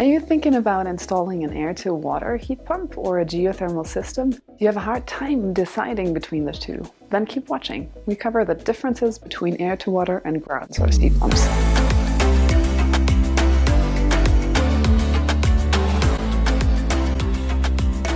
Are you thinking about installing an air to water heat pump or a geothermal system? Do you have a hard time deciding between the two? Then keep watching. We cover the differences between air to water and ground source heat pumps.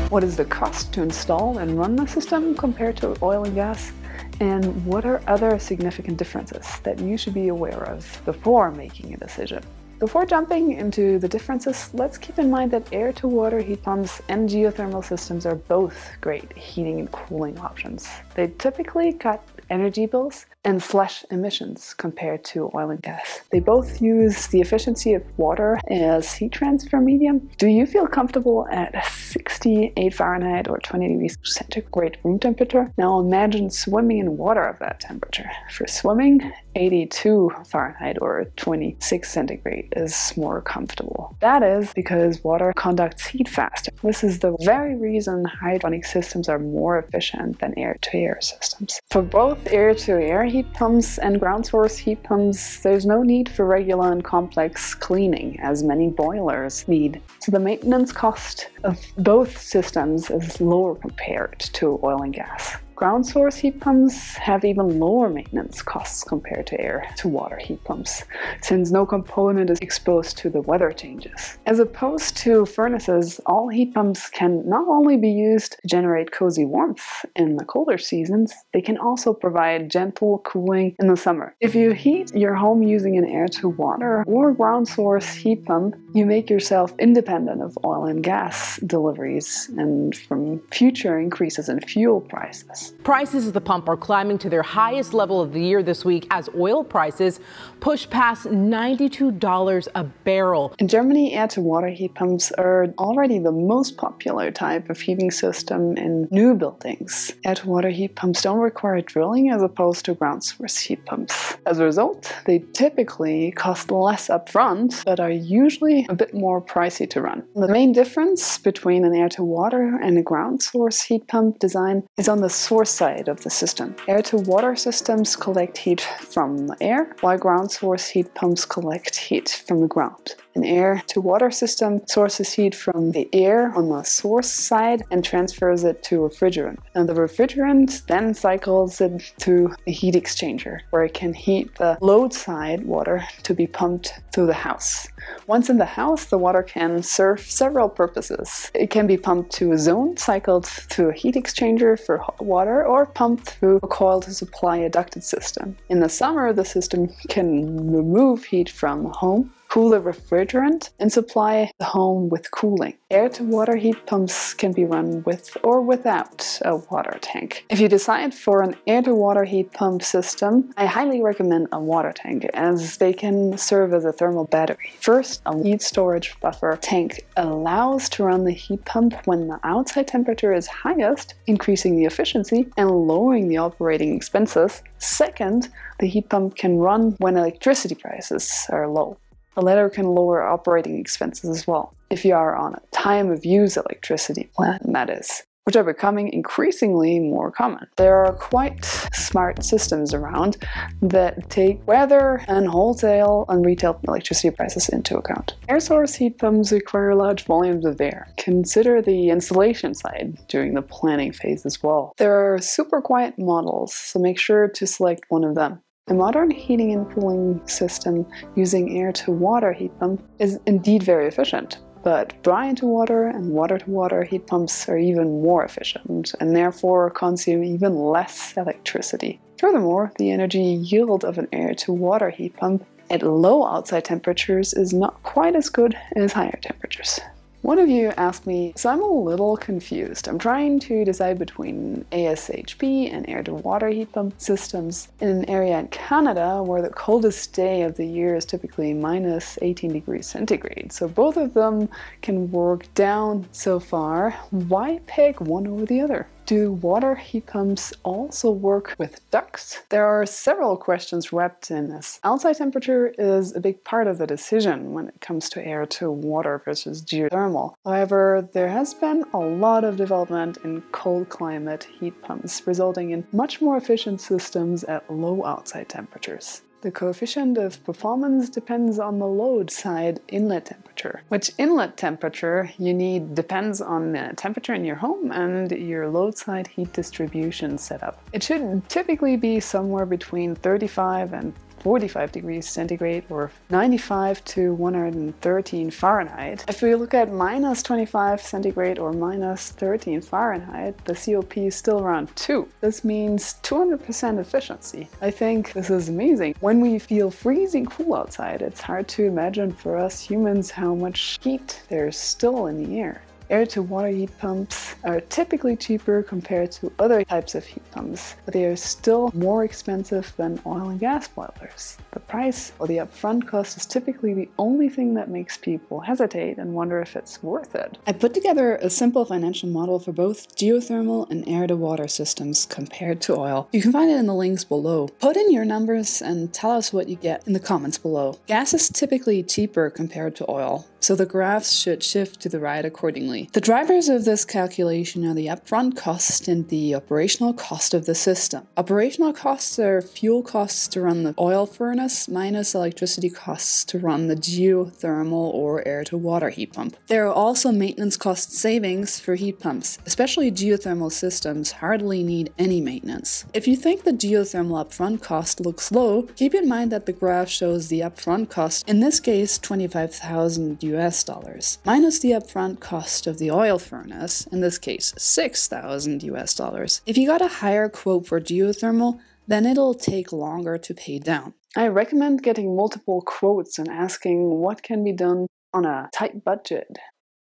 What is the cost to install and run the system compared to oil and gas? And what are other significant differences that you should be aware of before making a decision? Before jumping into the differences, let's keep in mind that air-to-water heat pumps and geothermal systems are both great heating and cooling options. They typically cut energy bills and slash emissions compared to oil and gas. They both use the efficiency of water as heat transfer medium. Do you feel comfortable at 68 Fahrenheit or 20 degrees centigrade room temperature? Now imagine swimming in water of that temperature. For swimming, 82 Fahrenheit or 26 centigrade is more comfortable. That is because water conducts heat faster. This is the very reason hydronic systems are more efficient than air-to-air -air systems. For both air-to-air -air heat pumps and ground source heat pumps, there's no need for regular and complex cleaning as many boilers need. So the maintenance cost of both systems is lower compared to oil and gas. Ground source heat pumps have even lower maintenance costs compared to air to water heat pumps, since no component is exposed to the weather changes. As opposed to furnaces, all heat pumps can not only be used to generate cozy warmth in the colder seasons, they can also provide gentle cooling in the summer. If you heat your home using an air to water or ground source heat pump, you make yourself independent of oil and gas deliveries and from future increases in fuel prices. Prices at the pump are climbing to their highest level of the year this week as oil prices push past $92 a barrel. In Germany, air to water heat pumps are already the most popular type of heating system in new buildings. Air to water heat pumps don't require drilling as opposed to ground source heat pumps. As a result, they typically cost less upfront but are usually a bit more pricey to run. The main difference between an air to water and a ground source heat pump design is on the source side of the system. Air-to-water systems collect heat from the air, while ground source heat pumps collect heat from the ground. An air-to-water system sources heat from the air on the source side and transfers it to a refrigerant. And the refrigerant then cycles it to a heat exchanger, where it can heat the load side water to be pumped through the house. Once in the house, the water can serve several purposes. It can be pumped to a zone, cycled through a heat exchanger for hot water, or pumped through a coil to supply a ducted system. In the summer, the system can remove heat from the home cool the refrigerant, and supply the home with cooling. Air-to-water heat pumps can be run with or without a water tank. If you decide for an air-to-water heat pump system, I highly recommend a water tank as they can serve as a thermal battery. First, a heat storage buffer tank allows to run the heat pump when the outside temperature is highest, increasing the efficiency and lowering the operating expenses. Second, the heat pump can run when electricity prices are low. The latter can lower operating expenses as well, if you are on a time of use electricity plan, that is, which are becoming increasingly more common. There are quite smart systems around that take weather and wholesale and retail electricity prices into account. Air source heat pumps require large volumes of air. Consider the installation side during the planning phase as well. There are super quiet models, so make sure to select one of them. A modern heating and cooling system using air-to-water heat pump is indeed very efficient, but brine-to-water and water-to-water heat pumps are even more efficient and therefore consume even less electricity. Furthermore, the energy yield of an air-to-water heat pump at low outside temperatures is not quite as good as higher temperatures. One of you asked me, so I'm a little confused. I'm trying to decide between ASHP and air-to-water heat pump systems in an area in Canada where the coldest day of the year is typically minus 18 degrees centigrade. So both of them can work down so far. Why pick one over the other? Do water heat pumps also work with ducts? There are several questions wrapped in this. Outside temperature is a big part of the decision when it comes to air to water versus geothermal. However, there has been a lot of development in cold climate heat pumps, resulting in much more efficient systems at low outside temperatures. The coefficient of performance depends on the load side inlet temperature. Which inlet temperature you need depends on the temperature in your home and your load side heat distribution setup. It should typically be somewhere between 35 and 45 degrees centigrade or 95 to 113 Fahrenheit. If we look at minus 25 centigrade or minus 13 Fahrenheit, the COP is still around 2. This means 200% efficiency. I think this is amazing. When we feel freezing cool outside, it's hard to imagine for us humans how much heat there's still in the air. Air to water heat pumps are typically cheaper compared to other types of heat pumps, but they are still more expensive than oil and gas boilers. The price or the upfront cost is typically the only thing that makes people hesitate and wonder if it's worth it. I put together a simple financial model for both geothermal and air to water systems compared to oil. You can find it in the links below. Put in your numbers and tell us what you get in the comments below. Gas is typically cheaper compared to oil, so the graphs should shift to the right accordingly. The drivers of this calculation are the upfront cost and the operational cost of the system. Operational costs are fuel costs to run the oil furnace minus electricity costs to run the geothermal or air to water heat pump. There are also maintenance cost savings for heat pumps, especially geothermal systems hardly need any maintenance. If you think the geothermal upfront cost looks low, keep in mind that the graph shows the upfront cost, in this case 25,000 US dollars, minus the upfront cost of the oil furnace, in this case 6,000 US dollars. If you got a higher quote for geothermal, then it'll take longer to pay down. I recommend getting multiple quotes and asking what can be done on a tight budget.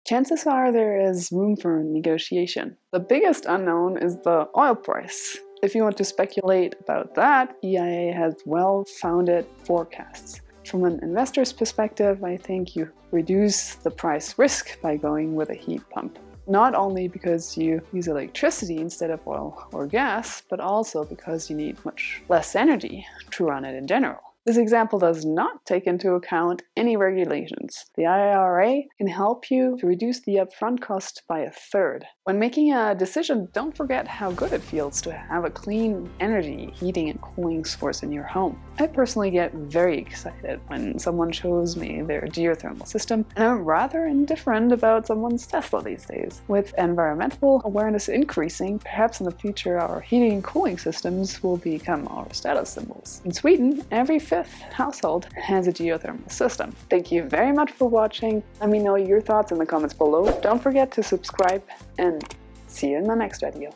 Chances are there is room for negotiation. The biggest unknown is the oil price. If you want to speculate about that, EIA has well founded forecasts. From an investor's perspective, I think you reduce the price risk by going with a heat pump. Not only because you use electricity instead of oil or gas, but also because you need much less energy to run it in general. This example does not take into account any regulations. The IRA can help you to reduce the upfront cost by a third. When making a decision, don't forget how good it feels to have a clean energy heating and cooling source in your home. I personally get very excited when someone shows me their geothermal system, and I'm rather indifferent about someone's Tesla these days. With environmental awareness increasing, perhaps in the future our heating and cooling systems will become our status symbols. In Sweden, every fifth household has a geothermal system. Thank you very much for watching. Let me know your thoughts in the comments below. Don't forget to subscribe and see you in the next video.